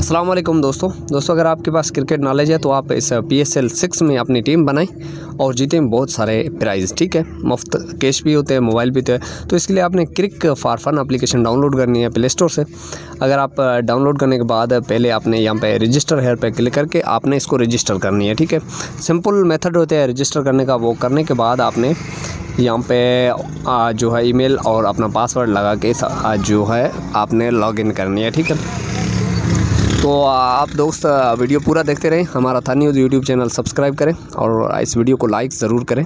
असलम दोस्तों। दोस्तों, अगर आपके पास क्रिकेट नॉलेज है तो आप इस पी एस एल सिक्स में अपनी टीम बनाएँ और जीतें बहुत सारे प्राइज़ ठीक है? मुफ़्त कैश भी होते हैं मोबाइल भी होते हैं। तो इसके लिए आपने cric for fun application download करनी है प्ले स्टोर से। अगर आप डाउनलोड करने के बाद पहले आपने यहाँ पे रजिस्टर हेयर पर क्लिक करके आपने इसको रजिस्टर करनी है, ठीक है? सिंपल मेथड होते हैं रजिस्टर करने का। वो करने के बाद आपने यहाँ पे जो है ईमेल और अपना पासवर्ड लगा के जो है आपने लॉगिन करनी है, ठीक है? तो आप दोस्त वीडियो पूरा देखते रहें। हमारा था न्यूज़ यूट्यूब चैनल सब्सक्राइब करें और इस वीडियो को लाइक ज़रूर करें।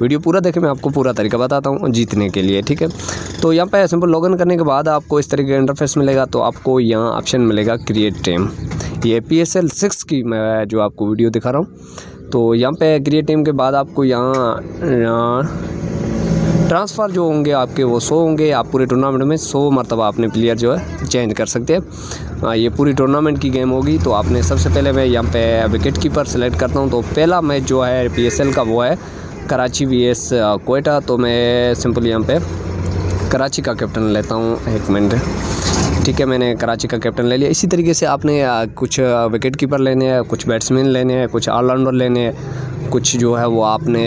वीडियो पूरा देखें, मैं आपको पूरा तरीका बताता हूँ जीतने के लिए, ठीक है? तो यहाँ पे सिंपल लॉगिन करने के बाद आपको इस तरीके का इंटरफेस मिलेगा तो आपको यहाँ ऑप्शन मिलेगा क्रिएट टेम ये पी एस एल सिक्स की मैं जो आपको वीडियो दिखा रहा हूँ। तो यहाँ पे क्रिएट टीम के बाद आपको यहाँ ट्रांसफ़र जो होंगे आपके, वो सो होंगे। आप पूरे टूर्नामेंट में सो मरतबा अपने प्लेयर जो है चेंज कर सकते हैं। ये पूरी टूर्नामेंट की गेम होगी। तो आपने सबसे पहले मैं यहाँ पे विकेट कीपर सेलेक्ट करता हूँ। तो पहला मैच जो है पीएसएल का, वो है कराची वी एस कोयटा तो मैं सिंपल यहाँ पे कराची का कैप्टन लेता हूँ एक मिनट ठीक है, मैंने कराची का कैप्टन ले लिया। इसी तरीके से आपने कुछ विकेट कीपर लेने हैं, कुछ बैट्समैन लेने हैं, कुछ ऑलराउंडर लेने हैं। कुछ जो है वो आपने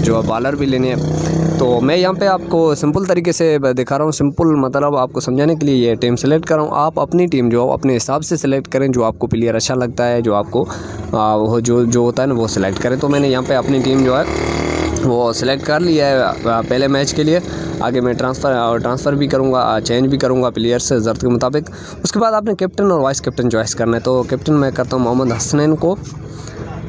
जो है बॉलर भी लेने हैं। तो मैं यहाँ पे आपको सिंपल तरीके से दिखा रहा हूँ। सिंपल मतलब आपको समझाने के लिए ये टीम सेलेक्ट कर रहा हूँ। आप अपनी टीम जो अपने हिसाब से सिलेक्ट करें जो आपको प्लेयर अच्छा लगता है, जो आपको वो जो जो होता है ना, वो सिलेक्ट करें। तो मैंने यहाँ पर अपनी टीम जो है, वो सिलेक्ट कर लिया है पहले मैच के लिए। आगे मैं ट्रांसफ़र ट्रांसफ़र भी करूँगा चेंज भी करूँगा प्लेयर से ज़रूरत के मुताबिक। उसके बाद आपने कैप्टन और वाइस कैप्टन चॉइस करना है। तो कैप्टन मैं करता हूँ मोहम्मद हसनैन को।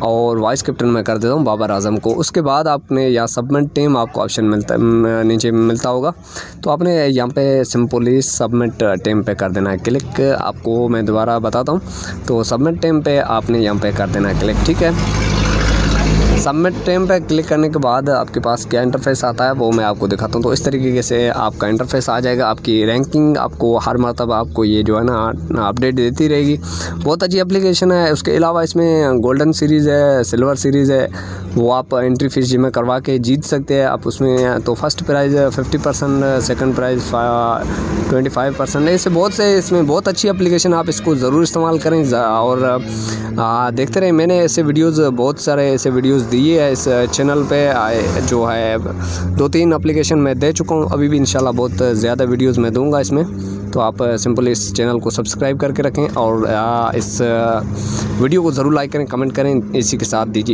और वाइस कैप्टन मैं कर देता हूँ, बाबर आज़म को। उसके बाद आपने यहाँ सबमिट टीम आपको ऑप्शन मिलता नीचे मिलता होगा। तो आपने यहाँ पे सिंपली सबमिट टीम पे कर देना है। क्लिक आपको मैं दोबारा बताता हूँ। तो सबमिट टीम पे आपने यहाँ पे कर देना है। क्लिक ठीक है? सबमिट टेम पर क्लिक करने के बाद आपके पास क्या इंटरफेस आता है वो मैं आपको दिखाता हूँ। तो इस तरीके से आपका इंटरफेस आ जाएगा आपकी रैंकिंग आपको हर मरतबा आपको ये जो है ना अपडेट देती रहेगी। बहुत अच्छी एप्लीकेशन है उसके अलावा इसमें गोल्डन सीरीज़ है सिल्वर सीरीज़ है वो आप एंट्री फ़ीस जिम्मे करवा के जीत सकते हैं। आप उसमें तो first prize fifty percent second prize twenty five percent ऐसे बहुत से इसमें बहुत अच्छी एप्लीकेशन आप इसको ज़रूर इस्तेमाल करें। और आ, देखते रहें मैंने ऐसे वीडियोज़ बहुत सारे ऐसे वीडियोज़ दिए है, इस चैनल पे जो है दो तीन एप्लीकेशन मैं दे चुका हूँ। अभी भी इंशाल्लाह बहुत ज़्यादा वीडियोस मैं दूँगा इसमें। तो आप सिंपल इस चैनल को सब्सक्राइब करके रखें और इस वीडियो को ज़रूर लाइक करें कमेंट करें, इसी के साथ दीजिए।